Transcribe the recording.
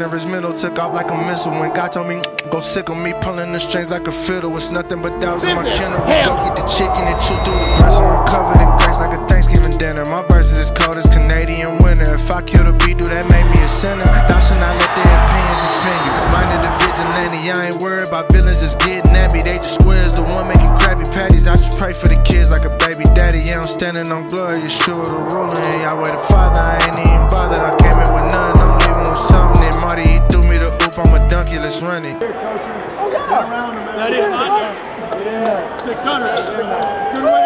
took off like a missile. When God told me, go sick of me, pulling the strings like a fiddle. It's nothing but doubts in my kennel. Go get the chicken and chew through the press. I'm covered in grace like a Thanksgiving dinner. My verses is cold as Canadian winter. If I kill the beat, do that make me a sinner? Thou should not let their opinions offend you. Minded the vigilante, I ain't worried about villains just getting at me. They just squares, the one making crappy patties. I just pray for the kids like a baby daddy. Yeah, I'm standing on glory, sure the ruler. And Yahweh the Father, donkey, let's run it. That is 600. Good way to go.